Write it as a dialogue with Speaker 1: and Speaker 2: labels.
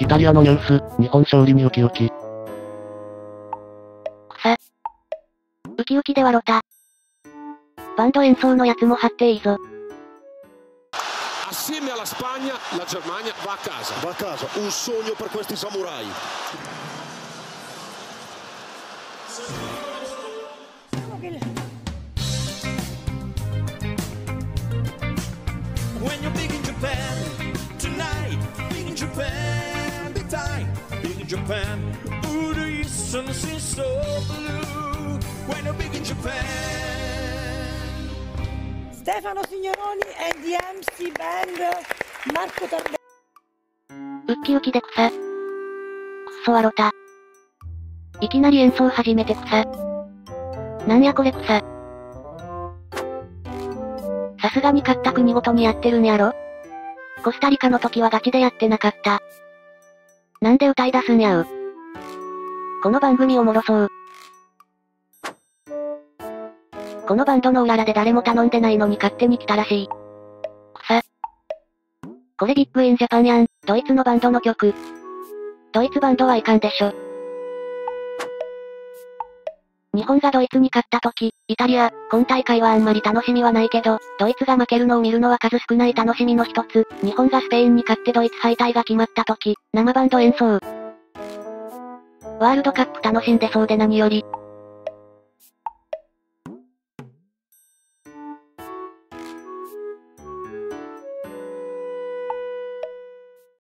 Speaker 1: イタリアのニュース、日本勝利にウキウキ。
Speaker 2: 草。ウキウキで笑った。バンド演奏のやつも貼っていいぞ。
Speaker 3: Assieme alla Spagna, la Germania va a casa.
Speaker 4: Va a casa, un sogno per questi samurai.
Speaker 5: When you're big in Japan tonight, big in Japan, big in Japan. Ooh, the sun seems so blue. When you're big in Japan.
Speaker 6: Stefano Signoroni e di MC Band, Marco Tardelli.
Speaker 2: ウッキウキで草。くっそ笑った。いきなり演奏始めて草。なんやこれ草。さすがに勝った国ごとにやってるんやろコスタリカの時はガチでやってなかった。なんで歌い出すんやう。この番組おもろそう。このバンドのうららで誰も頼んでないのに勝手に来たらしい。くさ。これビッグインジャパンやん。ドイツのバンドの曲。ドイツバンドはいかんでしょ。日本がドイツに勝った時、イタリア、今大会はあんまり楽しみはないけど、ドイツが負けるのを見るのは数少ない楽しみの一つ、日本がスペインに勝ってドイツ敗退が決まった時、生バンド演奏。ワールドカップ楽しんでそうで何より、